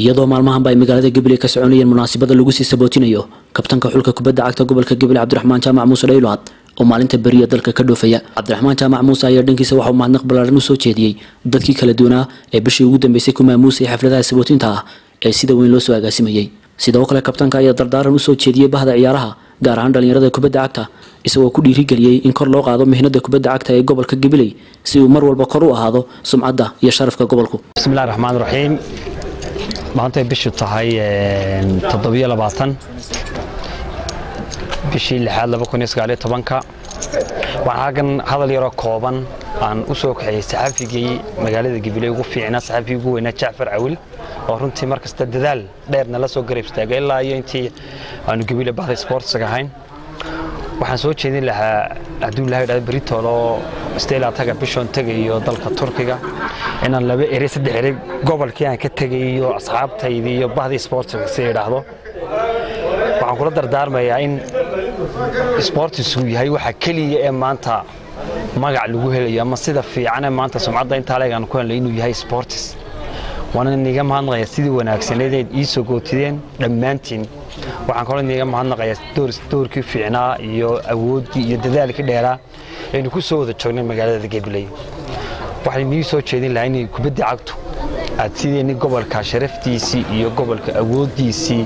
iyadoo maalmahanba ay magaalada gabiley ka soconayeen munaasabada lagu sii sabootinayo kabtanka xulka kubadda cagta gobolka gabiley cabdiraxmaan jaamac muuse dhayload oo maalinta beriya dalka ka dhoofaya. Cabdiraxmaan jaamac muuse ayaa dhankiisa waxauu mahadnaq ballaaran u jeediyey dadkii kala duwanaa ee bishii ugu dambeysay ku maamuusay xafladaha sabootinta ah ee sida weyn loo soo agaasimayey. Sidoo kale kabtanka ayaa dardaaran u soo jeediyey bahda ciyaaraha gaar ahaan dhallinyarada kubadda cagta isagoo ku dhiirigeliyey in kor loo qaado mihnada kubadda cagta ee gobolka gabiley si uu mar walba kor u ahaado sumcadda iyo sharafka gobolku. Bismillahi raxmaan raxiim maantay bishu tahay toddobiyo labaatan. Bishii lixaad laba kun iyo sagaaliyo tobanka. Waxaan halkan hadal yaroo kooban aan u soo kaxeeyey saxaafigii magaalada gabiley ugu fiicnaa saxaafigii ugu weynaa jacfar cawil oo runtii mar kasta dadaal dheerna la soo garab istaagay ilaa iyo intii aanu gabiley bahda sportsaga ahayn waxaan soo jeedin lahaa hadduu ilahay dhahdo beritoolo stela taga bishoon tegayo dalka turkiga. Inaan laba ere saddex ere gobolkii aan ka tegayo asxaabtaydii iyo bahdii sportska si idhaahdo. Waxaan kula dardaarmayaa in sportisku yahay waxa keliya ee maanta magac lagu helayo ama sida fiican ee maanta sumcadda intaa leeg aan ku helnay inuu yahay sportis waana niga mahadnaqaya sidii wanaagsaneed eed ii soo gootideen dhammaantiin waxaan kaloo niga mahadnaqayaa doorkii fiicnaa iyo awooddii iyo dadaalkii dheeraa. Aynu ku soo wada joognay magaalada gabiley waxaan nii soo jeedin lahaa inay kubadda cagtu aad sideeni gobolka sharaftiisii iyo gobolka awooddiisii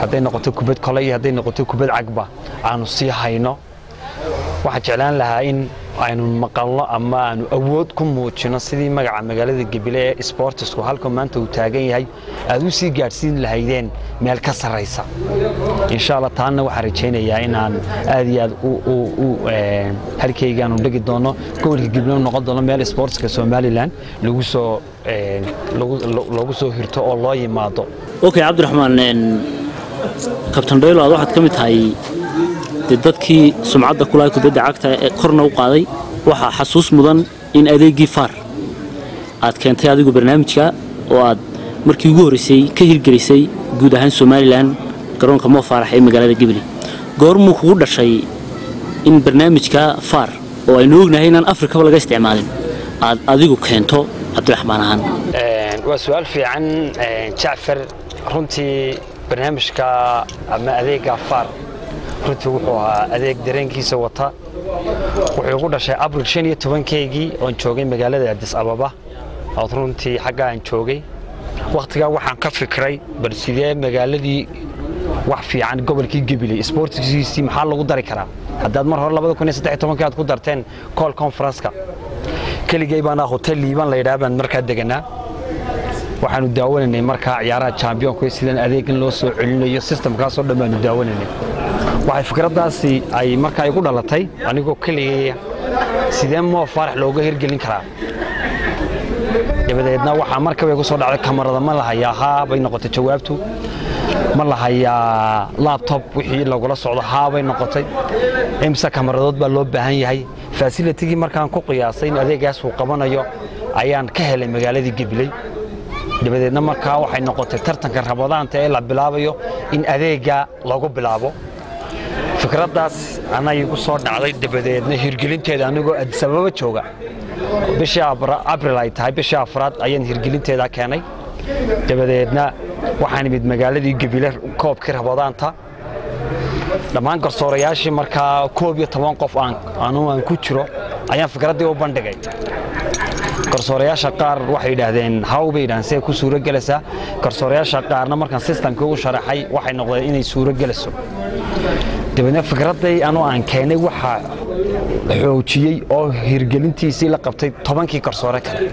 hadday noqoto kubad kole iyo hadday noqoto kubad cagba aanu sii hayno waxaan jeclaan lahaa in aynu maqalno ama aanu awood ku muujino sidii magaca magaalada gebile ee sportisku halka maanta uu taagan yahay aad u sii gaadhsiin lahaydeen meel ka sarraysa. Insha allah taana waxaan rajaynayaa inaan aad iyo aad halkaygaanu dhegi doono gobolka gebile noqon doono meel sportska somalilan lagu soo loogu soo hirto oo loo yimaado. Okay cabdiraxmaan kabtan dhaylo aad waxaad ka mid tahay dadkii sumcadda kulahay kubadda cagta ee korna u qaaday waxaa xasuus mudan in adeeggii faar aad keentay adigu barnaamijka oo aad markii ugu horraysay ka hirgelisay guud ahaan somalilan garoonka moo faarax ee magaalada gabiley goormuu kugu dhashay in barnaamijka faar oo aynu ognahay inaan afrikaba laga isticmaalin aad adigu keento cabdiraxmaan ahaan. Waa su'aal fiican jacfar runtii barnaamijka ama adeegga faar runtii wuxuu ahaa adeeg dareenkiisa wata. Wuxuu igu dhashay abril shan iyo tobankeygii oon joogay magaalada adis ababa. Ood runtii xaggaa aan joogay. Wakhtigaa waxaan ka fikray bal sidee magaaladii wax fiican gobolkii gabiley sportskiisii maxaa lagu dari karaa? Haddaad mar hore aad ku darteen call conference-ka. Keligay baana hotel liiban la yidhaha baan markaa deganaa. Waxaanu daawanaynay markaa ciyaaraha championku sidan adeegan loo soo celinayo systemkaasoo dhan baanu daawanaynay waxay fikraddaasi ay markaa igu dhalatay anigoo keligaya sidee moo faarax looga hirgelin karaa? Dabadeedna waxaa markaba igu soo dhacday kamarada ma la hayaa haa bay noqotay jawaabtu. Ma la hayaa labtob wixii lagula socdo haa bay noqotay. Imse kamaradood baa loo baahan yahay? Fasilitigii markaan ku qiyaasay in adeegaas uu qabanayo ayaan ka helay magaaladii gabiley dabadeedna markaa waxay noqotay tartanka rabadaanta ee la bilaabayo in adeegga lagu bilaabo fikraddaas anay igu soo dhacday dabadeedna hirgelinteeda anigoo adisababa jooga. Bishii abril ay tahay bishii afraad ayaan hirgelinteeda keenay. Dabadeedna waxaan imid magaaladii gebile koobkii rabadaanta dhammaan garsoorayaashii markaa koob iyo toban qof anu aan ku jiro ayaan fikraddii u bandhigay. Garsoorayaasha qaar waxay yidhaahdeen haw bay yidhahdeen? Siday ku suuro garsoorayaasha qaarna markaan sistamkii ugu sharaxay waxay noqdeen inay suuro dabeedna fikradday anuu aan keenay waxaa xoojiyey oo hirgelintiisii la qabtay tobankii garsoore kale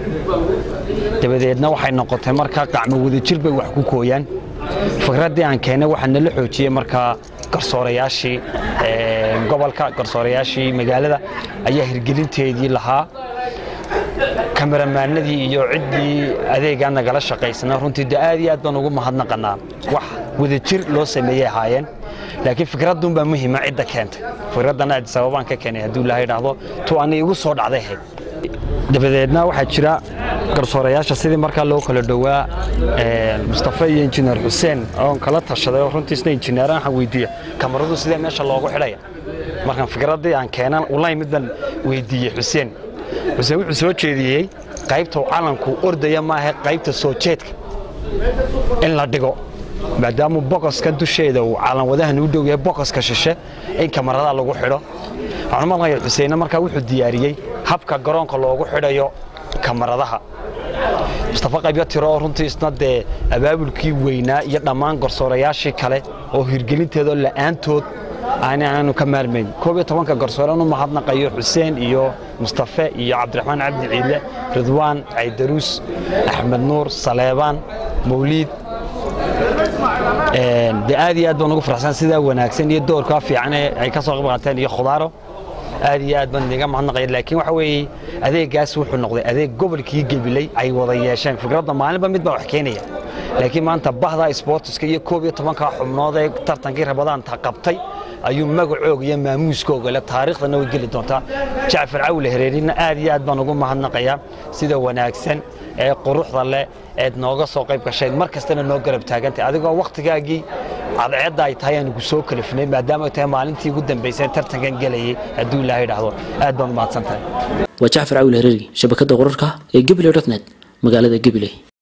dabadeedna waxay noqotay markaa qacmo wadajir bay wax ku kooyaan fikraddii aan keenay waxaa nala xoojiyey markaa garsoorayaashii gobolka garsoorayaashii magaalada ayaa hirgelinteedii lahaa kamaramaanadii iyo ciddii adeegaa nagala shaqaysana runtii de aad iyo aad baan ugu mahadnaqanaa wax wadajir loo sameeyey ahaayeen laakiin fikradun baa muhiima cidda keentay. Fikraddana adisababaan ka keenay hadduu ilahay idhaahdo tu ani igu soo dhacday ahayd dabadeedna waxaa jira garsoorayaasha sidii markaa loo kala dhowaa mustafa iyo injineer xuseen oon kala tashaday oo runtiisna injineeraan waxaan weydiiya. Kamaradu sidee meesha loogu xidhaya markaan fikraddii aan keenan ulay mid baan weydiiyey xuseen xuseen wuxuu soo jeediyey qaybta calanku ordaya maaha qaybta soo jeedka in la dhigo. Maadaama bokoska dusheeda uu calanwadahan u dhow yahay bokoska shishe in kamarada lagu xidho. Waxaan maqlaya xuseyne markaa wuxuu diyaariyey habka garoonka loogu xidhayo kamaradaha. Mustafa qaybyo tiro oo runtii isna dee abaabulkii weynaa iyo dhammaan garsoorayaashii kale oo hirgelinteedoo la'aantood aanu ka maarmayn. Koob iyo tobanka garsoorean u mahadnaqayo xuseen iyo mustafe iyo cabdiraxmaan cabdi ciidle ridwaan caydaruus axmed nuur saleebaan mawliid. De aad iyo aad baan ugu faraxsan sidaa wanaagsan iyo doorkaa fiican ee ay ka soo qayb qaateen iyo khudaaro. Aad iyo aad baan iga mahadnaqaya laakiin waxa weeye adeegaas wuxuu noqday adeeg gobolkii gebiley ay wada yeesheen. Fikradda maalinba mid baa wax keenaya laakiin maanta bahda sportiska iyo koob iyo tobanka xubnood ee tartankii rabadaanta qabtay ayuu magacooga iyo maamuuskooga le taariikhdana way geli doontaa jacfar cawle hareerina aad iyo aad baan ugu mahadnaqayaa sida wanaagsan ee quruxda leh eed nooga soo qayb gashayd mar kastana noo garab taagantay. Adigoo wakhtigaagii cadceedda ay tahay aanu ku soo kalifnay maadaama ay tahay maalintii ugu dambaysay tartankan gelayay hadduu ilaahay idhaahdo aad baan u mahadsan tahay waa jacfar cawle hareeri shabakadda wararka ee gabiley dotnet magaalada gabiley